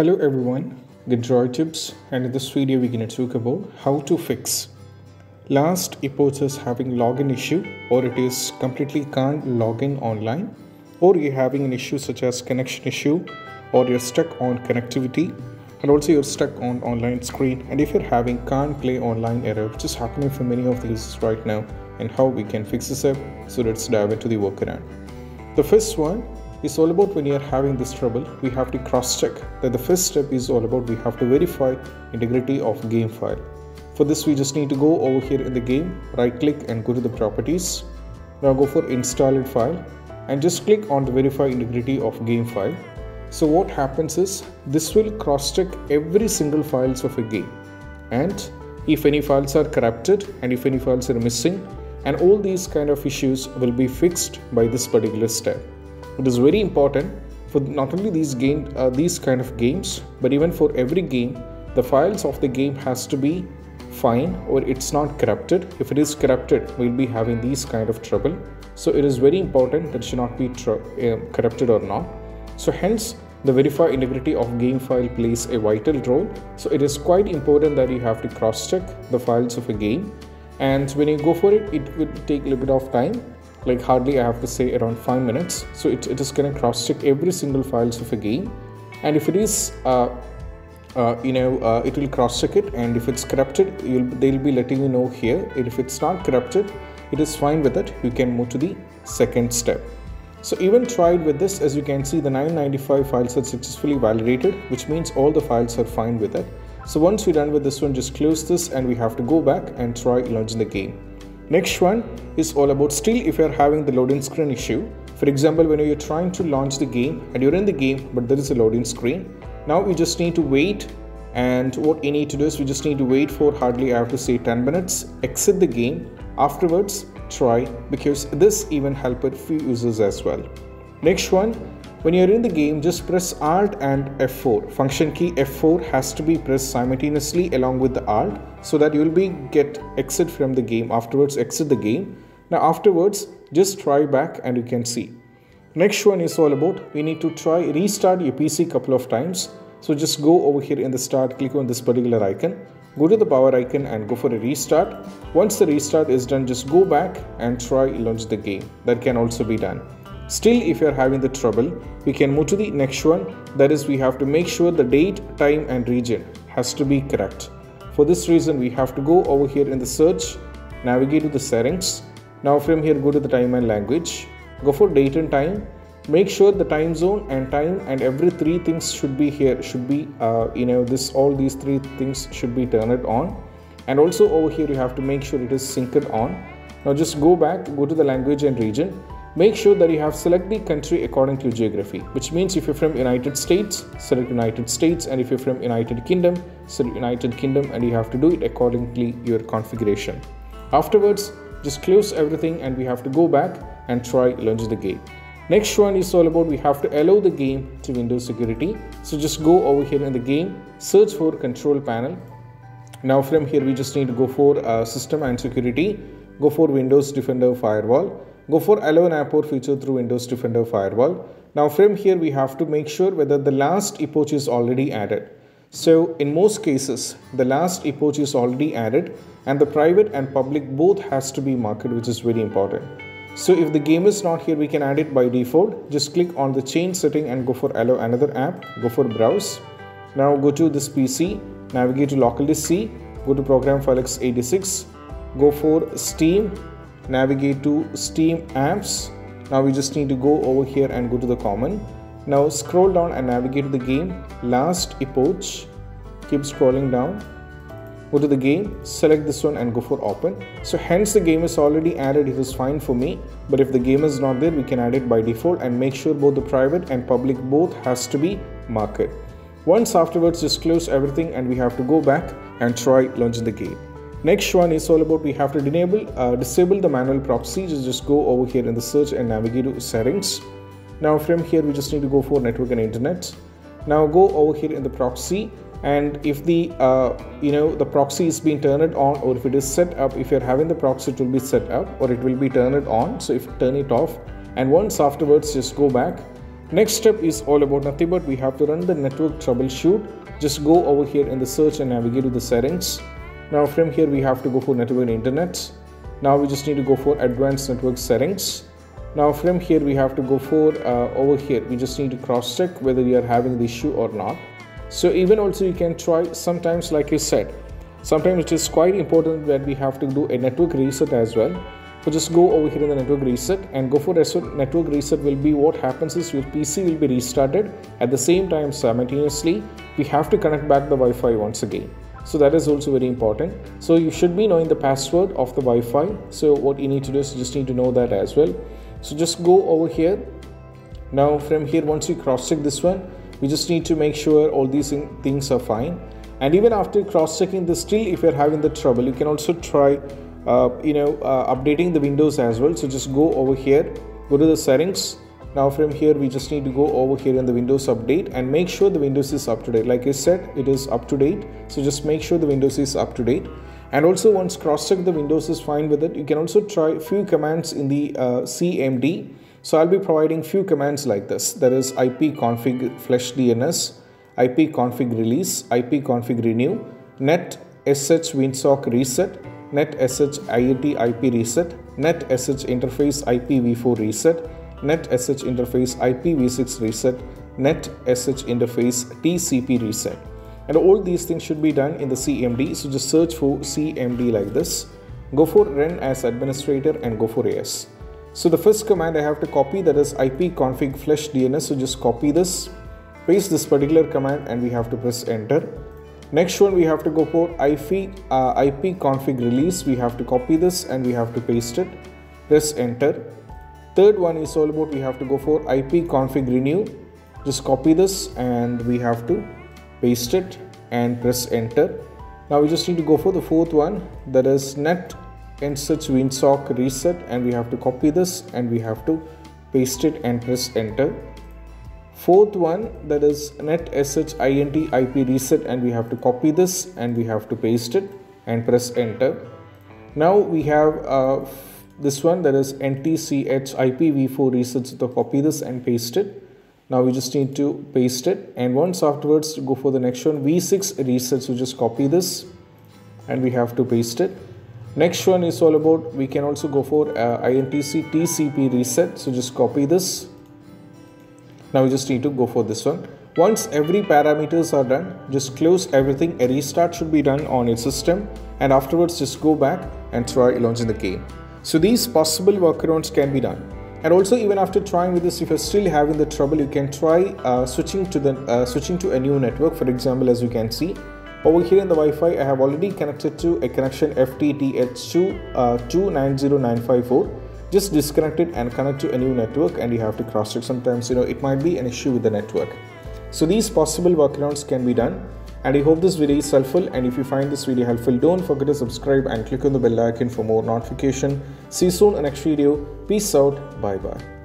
Hello everyone, Good Draw tips and in this video we're going to talk about how to fix. Last epoch is having login issue or it is completely can't log in online or you're having an issue such as connection issue or you're stuck on connectivity and also you're stuck on online screen and if you're having can't play online error which is happening for many of these right now and how we can fix this up. So let's dive into the workaround. The first one is all about when you are having this trouble we have to cross check that the first step is all about we have to verify integrity of game file. For this we just need to go over here in the game right click and go to the properties. Now go for installed file and just click on the verify integrity of game file. So what happens is this will cross check every single files of a game. And if any files are corrupted and if any files are missing and all these kind of issues will be fixed by this particular step it is very important for not only these game uh, these kind of games but even for every game the files of the game has to be fine or it's not corrupted. If it is corrupted we'll be having these kind of trouble. So it is very important that it should not be uh, corrupted or not. So hence the verify integrity of game file plays a vital role. So it is quite important that you have to cross check the files of a game. And when you go for it it will take a little bit of time like hardly I have to say around 5 minutes. So it, it is going to cross check every single files of a game. And if it is uh, uh, you know uh, it will cross check it. And if it's corrupted they'll be letting you know here. And if it's not corrupted it is fine with it. You can move to the second step. So even tried with this. As you can see the 995 files are successfully validated which means all the files are fine with it. So once we're done with this one just close this and we have to go back and try launching the game Next one is all about still if you're having the loading screen issue. For example, when you're trying to launch the game and you're in the game but there is a loading screen. Now you just need to wait and what you need to do is we just need to wait for hardly I have to say 10 minutes, exit the game, afterwards try because this even helped a few users as well. Next one when you're in the game, just press Alt and F4. Function key F4 has to be pressed simultaneously along with the Alt so that you'll be get exit from the game. Afterwards, exit the game. Now afterwards, just try back and you can see. Next one is all about we need to try restart your PC couple of times. So just go over here in the start, click on this particular icon, go to the power icon and go for a restart. Once the restart is done, just go back and try launch the game. That can also be done. Still, if you're having the trouble, we can move to the next one. That is, we have to make sure the date, time and region has to be correct. For this reason, we have to go over here in the search, navigate to the settings. Now from here, go to the time and language. Go for date and time. Make sure the time zone and time and every three things should be here. Should be, uh, you know, this all these three things should be turned on. And also over here, you have to make sure it is synced on. Now just go back, go to the language and region Make sure that you have select the country according to geography, which means if you're from United States, select United States, and if you're from United Kingdom, select United Kingdom, and you have to do it accordingly your configuration. Afterwards, just close everything and we have to go back and try launch the game. Next one is all about we have to allow the game to Windows security. So just go over here in the game, search for control panel. Now from here we just need to go for uh, system and security, go for Windows Defender Firewall Go for allow an app feature through Windows Defender Firewall. Now from here we have to make sure whether the last epoch is already added. So in most cases the last epoch is already added and the private and public both has to be marked which is very important. So if the game is not here we can add it by default. Just click on the change setting and go for allow another app. Go for browse. Now go to this PC, navigate to local disk C, go to program file x86, go for Steam navigate to steam apps. Now we just need to go over here and go to the common. Now scroll down and navigate to the game last epoch. Keep scrolling down. Go to the game select this one and go for open. So hence the game is already added it is fine for me. But if the game is not there we can add it by default and make sure both the private and public both has to be marked. Once afterwards just close everything and we have to go back and try launching the game Next one is all about we have to enable uh, disable the manual proxy. Just, just go over here in the search and navigate to settings. Now from here we just need to go for network and internet. Now go over here in the proxy and if the uh, you know the proxy is being turned on or if it is set up if you're having the proxy it will be set up or it will be turned on so if turn it off and once afterwards just go back Next step is all about nothing but we have to run the network troubleshoot. Just go over here in the search and navigate to the settings. Now from here we have to go for network and internet. Now we just need to go for advanced network settings. Now from here we have to go for uh, over here. We just need to cross check whether you are having the issue or not. So even also you can try sometimes like I said, sometimes it is quite important that we have to do a network reset as well so just go over here in the network reset and go for reset. network reset will be what happens is your PC will be restarted at the same time simultaneously we have to connect back the Wi-Fi once again. So that is also very important. So you should be knowing the password of the Wi-Fi. So what you need to do is you just need to know that as well. So just go over here. Now from here once you cross check this one we just need to make sure all these things are fine and even after cross checking this still if you're having the trouble you can also try uh, you know uh, updating the windows as well so just go over here go to the settings now from here we just need to go over here in the windows update and make sure the windows is up to date. Like i said it is up to date. So just make sure the windows is up to date. And also once cross check the windows is fine with it you can also try few commands in the uh, cmd so i'll be providing few commands like this. That is ip config flush dns ip config release ip config renew net sh winsock reset net sh INT IP reset, net sh interface IPv4 reset, net sh interface IPv6 reset, net sh interface TCP reset. And all these things should be done in the CMD. So just search for CMD like this. Go for run as administrator and go for AS. So the first command I have to copy that is ipconfig flush DNS. So just copy this, paste this particular command and we have to press enter. Next one we have to go for IP, uh, IP config release. We have to copy this and we have to paste it. Press enter. Third one is all about we have to go for IP config renew. Just copy this and we have to paste it and press enter. Now we just need to go for the fourth one that is net sh winsock reset and we have to copy this and we have to paste it and press enter fourth one that is net sh int ip reset and we have to copy this and we have to paste it and press enter now we have uh, this one that is ntch ipv4 reset so copy this and paste it now we just need to paste it and once afterwards go for the next one v6 reset so just copy this and we have to paste it next one is all about we can also go for uh, intc tcp reset so just copy this now we just need to go for this one. Once every parameters are done, just close everything. A restart should be done on your system and afterwards just go back and try launching the game. So these possible workarounds can be done. And also even after trying with this, if you're still having the trouble, you can try uh, switching to the uh, switching to a new network. For example, as you can see, over here in the Wi-Fi, I have already connected to a connection FTTH2 uh, 290954 just disconnect it and connect to a new network and you have to cross check sometimes you know it might be an issue with the network so these possible workarounds can be done and i hope this video is helpful. And if you find this video helpful don't forget to subscribe and click on the bell icon for more notification. See you soon in the next video. Peace out. Bye bye